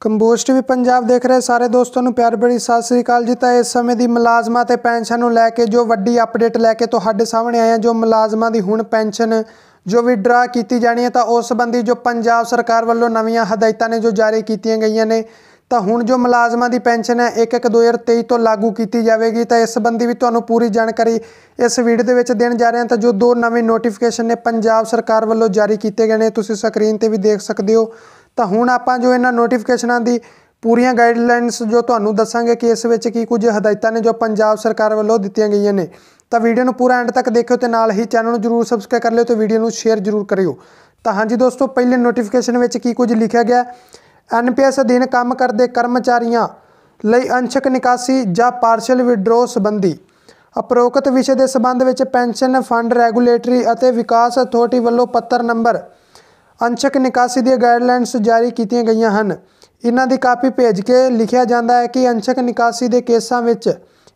ਕੰਬੋਸਟ ਵੀ ਪੰਜਾਬ ਦੇਖ ਰਹੇ ਸਾਰੇ ਦੋਸਤਾਂ ਨੂੰ ਪਿਆਰ ਭਰੀ ਸਤਿ ਸ੍ਰੀ ਅਕਾਲ ਜੀ। ਤਾਂ ਇਸ ਸਮੇਂ ਦੀ ਮੁਲਾਜ਼ਮਾਂ ਤੇ ਪੈਨਸ਼ਨ ਨੂੰ ਲੈ ਕੇ ਜੋ ਵੱਡੀ ਅਪਡੇਟ ਲੈ ਕੇ ਤੁਹਾਡੇ ਸਾਹਮਣੇ ਆਏ ਹਾਂ, ਜੋ ਮੁਲਾਜ਼ਮਾਂ ਦੀ ਹੁਣ ਪੈਨਸ਼ਨ ਜੋ ਵਿਡਰਾ ਕੀਤੀ ਜਾਣੀ ਹੈ, ਤਾਂ ਉਸ ਸੰਬੰਧੀ ਜੋ ਪੰਜਾਬ ਸਰਕਾਰ ਵੱਲੋਂ ਨਵੀਆਂ ਹਦਾਇਤਾਂ ਨੇ ਜੋ ਜਾਰੀ ਕੀਤੀਆਂ ਗਈਆਂ ਨੇ, ਤਾਂ ਹੁਣ ਜੋ ਮੁਲਾਜ਼ਮਾਂ ਦੀ ਪੈਨਸ਼ਨ ਹੈ 1/1/2023 ਤੋਂ ਲਾਗੂ ਕੀਤੀ ਜਾਵੇਗੀ। ਤਾਂ ਇਸ ਸੰਬੰਧੀ ਵੀ ਤੁਹਾਨੂੰ ਪੂਰੀ ਜਾਣਕਾਰੀ ਇਸ ਵੀਡੀਓ ਦੇ ਵਿੱਚ ਦੇਣ ਜਾ ਰਹੇ ਹਾਂ। ਤਾਂ ਜੋ ਦੋ ਨਵੇਂ ਨੋਟੀਫਿਕੇਸ਼ਨ ਨੇ ਪੰਜਾਬ ਸਰਕਾਰ ਵੱਲੋਂ ਜਾਰੀ ਕੀਤੇ ਗਏ ਨੇ, ਤੁਸੀਂ ਸਕਰੀਨ ਤੇ ਵੀ ਦੇਖ ਸਕਦੇ ਹੋ। ਤਾਂ ਹੁਣ ਆਪਾਂ ਜੋ ਇਹਨਾਂ ਨੋਟੀਫਿਕੇਸ਼ਨਾਂ ਦੀ ਪੂਰੀਆਂ ਗਾਈਡਲਾਈਨਸ ਜੋ ਤੁਹਾਨੂੰ ਦੱਸਾਂਗੇ ਕਿ ਇਸ ਵਿੱਚ ਕੀ ਕੁਝ ਹਦਾਇਤਾਂ ਨੇ ਜੋ ਪੰਜਾਬ ਸਰਕਾਰ ਵੱਲੋਂ ਦਿੱਤੀਆਂ ਗਈਆਂ ਨੇ, ਤਾਂ ਵੀਡੀਓ ਨੂੰ ਪੂਰਾ ਐਂਡ ਤੱਕ ਦੇਖਿਓ ਤੇ ਨਾਲ ਹੀ ਚੈਨਲ ਨੂੰ ਜਰੂਰ ਸਬਸਕ੍ਰਾਈਬ ਕਰ ਲਿਓ ਤੇ ਵੀਡੀਓ ਨੂੰ ਸ਼ੇਅਰ ਜਰੂਰ ਕਰਿਓ। ਤਾਂ ਹਾਂਜੀ ਦੋਸਤੋ, ਪਹਿਲੇ ਨੋਟੀਫਿਕੇਸ਼ਨ ਵਿੱਚ ਕੀ ਕੁਝ ਲਿਖਿਆ ਗਿਆ ਐਨਪੀਐਸ ਅਧੀਨ ਕੰਮ ਕਰਦੇ ਕਰਮਚਾਰੀਆਂ ਲਈ ਅੰਸ਼ਕ ਨਿਕਾਸੀ ਜਾਂ ਪਾਰਸ਼ਲ ਵਿਡਰੋ ਸੰਬੰਧੀ ਅਪਰੋਕਤ ਵਿਸ਼ੇ ਦੇ ਸੰਬੰਧ ਵਿੱਚ ਪੈਨਸ਼ਨ ਫੰਡ ਰੈਗੂਲੇਟਰੀ ਅਤੇ ਵਿਕਾਸ ਅਥਾਰਟੀ ਵੱਲੋਂ ਪੱਤਰ ਨੰਬਰ ਅੰਸ਼ਕ ਨਿਕਾਸੀ ਦੀਆਂ ਗਾਈਡਲਾਈਨਸ ਜਾਰੀ ਕੀਤੀਆਂ ਗਈਆਂ ਹਨ। ਇਹਨਾਂ ਦੀ ਕਾਪੀ ਭੇਜ ਕੇ ਲਿਖਿਆ ਜਾਂਦਾ ਹੈ ਕਿ ਅੰਸ਼ਕ ਨਿਕਾਸੀ ਦੇ ਕੇਸਾਂ ਵਿੱਚ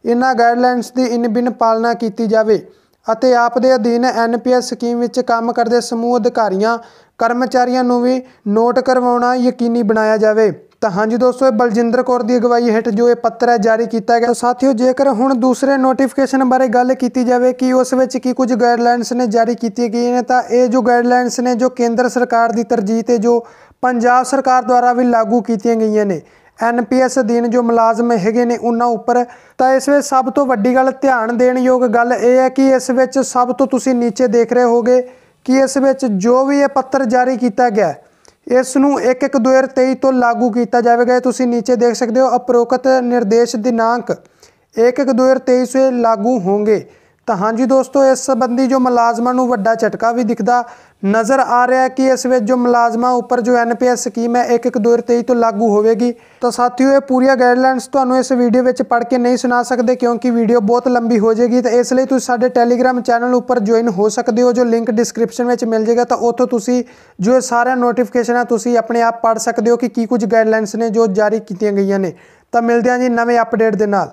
ਇਹਨਾਂ ਗਾਈਡਲਾਈਨਸ ਦੀ ਇਨ ਬਿਨ ਪਾਲਣਾ ਕੀਤੀ ਜਾਵੇ ਅਤੇ ਆਪ ਦੇ ਅਧੀਨ ਐਨਪੀਐਸ ਸਕੀਮ ਵਿੱਚ ਕੰਮ ਕਰਦੇ ਸਮੂਹ ਅਧਿਕਾਰੀਆਂ, ਕਰਮਚਾਰੀਆਂ ਨੂੰ ਵੀ ਨੋਟ ਕਰਵਾਉਣਾ ਯਕੀਨੀ ਬਣਾਇਆ ਜਾਵੇ। ਤਾਂ ਹਾਂਜੀ ਦੋਸਤੋ, ਇਹ ਬਲਜਿੰਦਰ ਕੌਰ ਦੀ ਅਗਵਾਈ ਹੇਠ ਜੋ ਇਹ ਪੱਤਰ ਹੈ ਜਾਰੀ ਕੀਤਾ ਗਿਆ। ਸਾਥੀਓ, ਜੇਕਰ ਹੁਣ ਦੂਸਰੇ ਨੋਟੀਫਿਕੇਸ਼ਨ ਬਾਰੇ ਗੱਲ ਕੀਤੀ ਜਾਵੇ ਕਿ ਉਸ ਵਿੱਚ ਕੀ ਕੁਝ ਗਾਈਡਲਾਈਨਸ ਨੇ ਜਾਰੀ ਕੀਤੀਆਂ ਗਈਆਂ ਨੇ, ਤਾਂ ਇਹ ਜੋ ਗਾਈਡਲਾਈਨਸ ਨੇ, ਜੋ ਕੇਂਦਰ ਸਰਕਾਰ ਦੀ ਤਰਜੀਹ ਤੇ ਜੋ ਪੰਜਾਬ ਸਰਕਾਰ ਦੁਆਰਾ ਵੀ ਲਾਗੂ ਕੀਤੀਆਂ ਗਈਆਂ ਨੇ ਐਨਪੀਐਸ ਅਧੀਨ ਜੋ ਮੁਲਾਜ਼ਮ ਹੈਗੇ ਨੇ, ਉਹਨਾਂ ਉੱਪਰ, ਤਾਂ ਇਸ ਵਿੱਚ ਸਭ ਤੋਂ ਵੱਡੀ ਗੱਲ ਧਿਆਨ ਦੇਣ ਯੋਗ ਗੱਲ ਇਹ ਹੈ ਕਿ ਇਸ ਵਿੱਚ ਸਭ ਤੋਂ ਤੁਸੀਂ ਨੀਚੇ ਦੇਖ ਰਹੇ ਹੋਗੇ ਕਿ ਇਸ ਵਿੱਚ ਜੋ ਵੀ ਇਹ ਪੱਤਰ ਜਾਰੀ ਕੀਤਾ ਗਿਆ ਇਸ ਨੂੰ 1/1/2023 ਤੋਂ ਲਾਗੂ ਕੀਤਾ ਜਾਵੇਗਾ। ਇਹ ਤੁਸੀਂ ਨੀਚੇ ਦੇਖ ਸਕਦੇ ਹੋ ਉਪਰੋਕਤ ਨਿਰਦੇਸ਼ ਦਿਨਾਂਕ। 1/1/2023 ਸੇ ਲਾਗੂ ਹੋਣਗੇ। ਤਾਂ ਹਾਂਜੀ ਦੋਸਤੋ, ਇਸ ਸੰਬੰਧੀ ਜੋ ਮੁਲਾਜ਼ਮਾਂ ਨੂੰ ਵੱਡਾ ਝਟਕਾ ਵੀ ਦਿਖਦਾ ਨਜ਼ਰ ਆ ਰਿਹਾ ਹੈ ਕਿ ਇਸ ਵਿੱਚ ਜੋ ਮੁਲਾਜ਼ਮਾਂ ਉੱਪਰ ਜੋ ਐਨਪੀਐਸ ਸਕੀਮ ਹੈ 1/1/2023 ਤੋਂ ਲਾਗੂ ਹੋਵੇਗੀ। ਤਾਂ ਸਾਥੀਓ, ਇਹ ਪੂਰੀਆਂ ਗਾਈਡਲਾਈਨਸ ਤੁਹਾਨੂੰ ਇਸ ਵੀਡੀਓ ਵਿੱਚ ਪੜ੍ਹ ਕੇ ਨਹੀਂ ਸੁਣਾ ਸਕਦੇ ਕਿਉਂਕਿ ਵੀਡੀਓ ਬਹੁਤ ਲੰਬੀ ਹੋ ਜਾਏਗੀ। ਤਾਂ ਇਸ ਲਈ ਤੁਸੀਂ ਸਾਡੇ ਟੈਲੀਗ੍ਰam ਚੈਨਲ ਉੱਪਰ ਜੁਆਇਨ ਹੋ ਸਕਦੇ ਹੋ। ਜੋ ਲਿੰਕ ਡਿਸਕ੍ਰਿਪਸ਼ਨ ਵਿੱਚ ਮਿਲ ਜਾਏਗਾ, ਤਾਂ ਉੱਥੋਂ ਤੁਸੀਂ ਜੋ ਇਹ ਸਾਰਾ ਨੋਟੀਫਿਕੇਸ਼ਨ ਹੈ ਤੁਸੀਂ ਆਪਣੇ ਆਪ ਪੜ੍ਹ ਸਕਦੇ ਹੋ ਕਿ ਕੀ ਕੁਝ ਗਾਈਡਲਾਈਨਸ ਨੇ ਜੋ ਜਾਰੀ ਕੀਤੀਆਂ ਗਈਆਂ ਨੇ। ਤਾਂ ਮਿਲਦੇ ਹਾਂ ਜੀ ਨਵੇਂ ਅਪਡੇਟ ਦੇ ਨਾਲ।